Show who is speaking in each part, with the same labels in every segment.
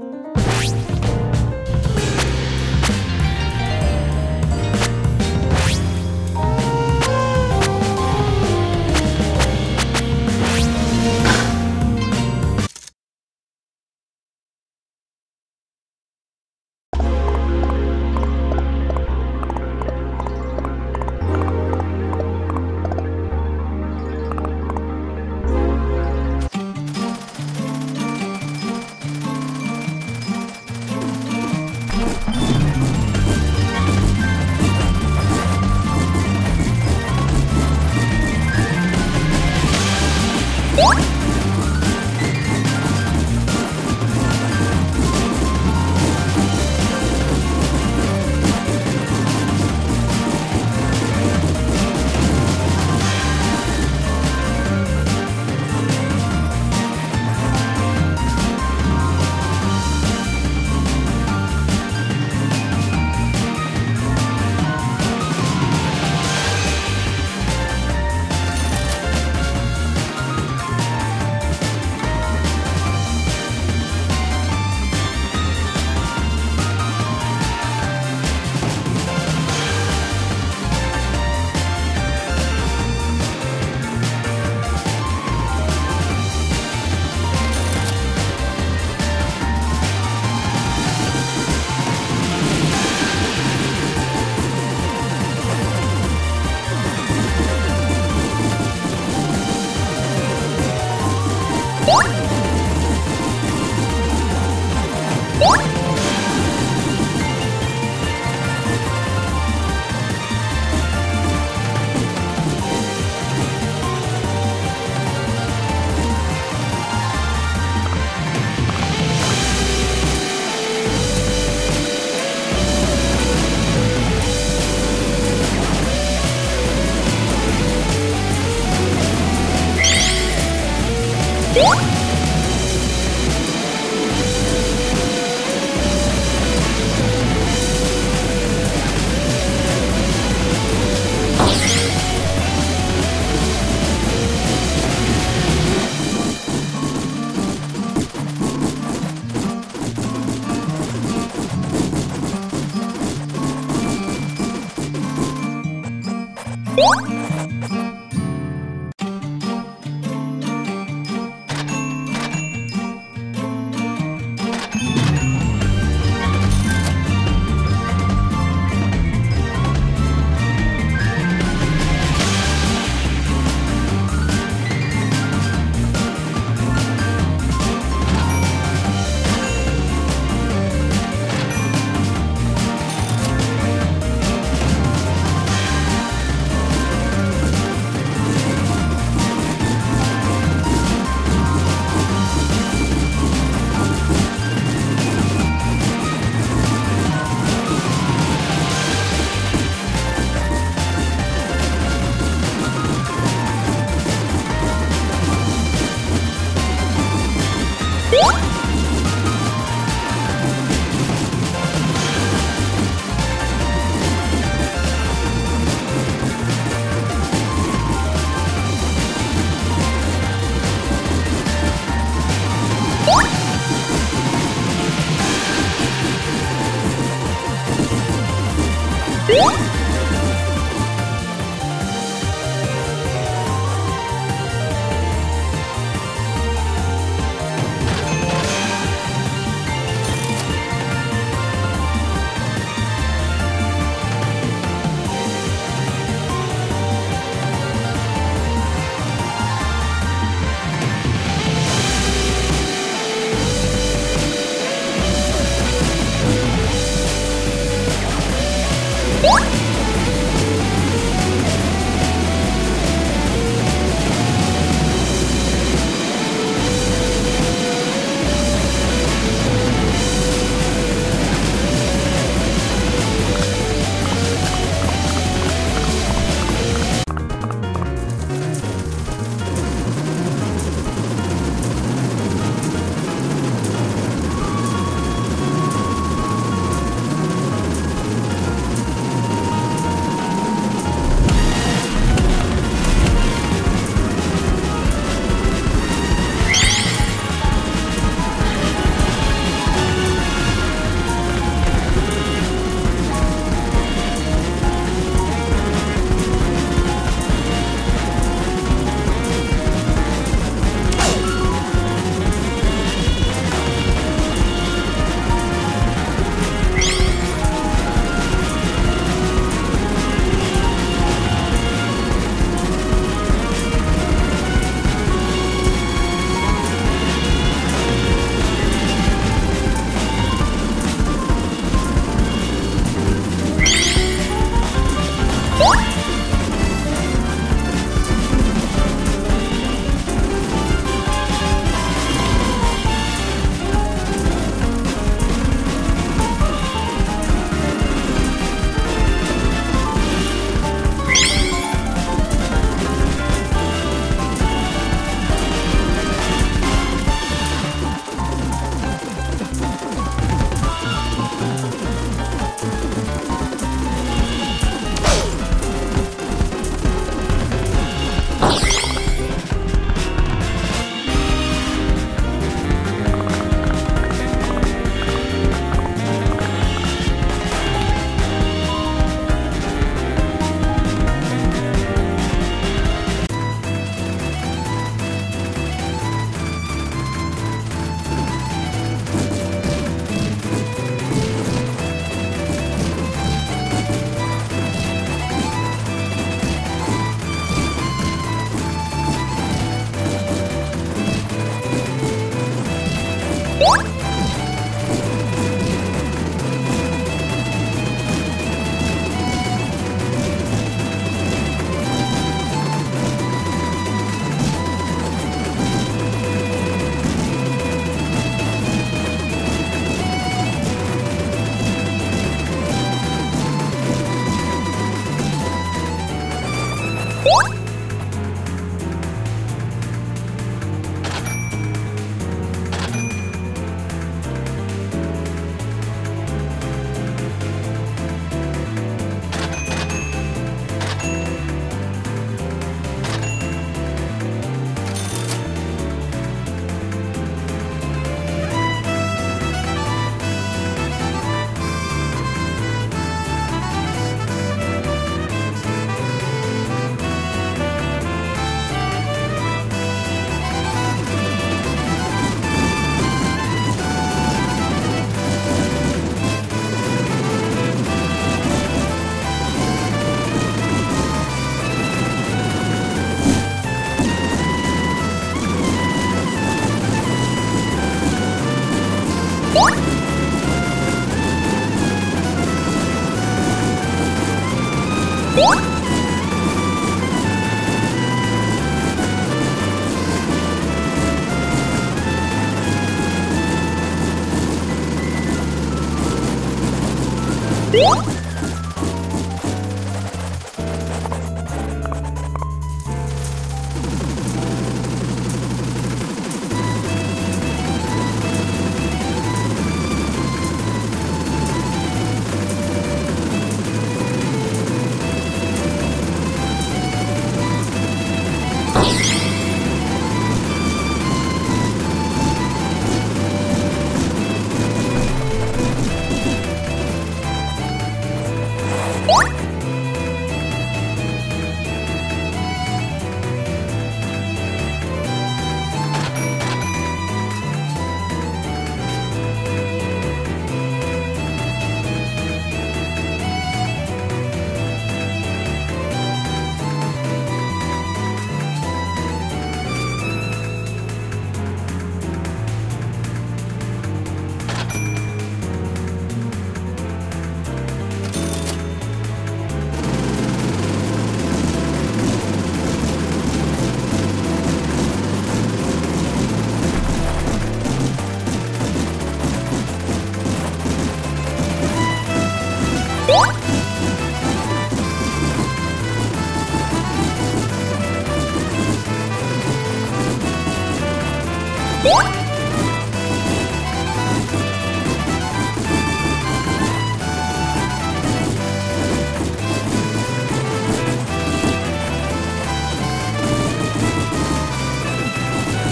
Speaker 1: What?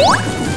Speaker 1: What?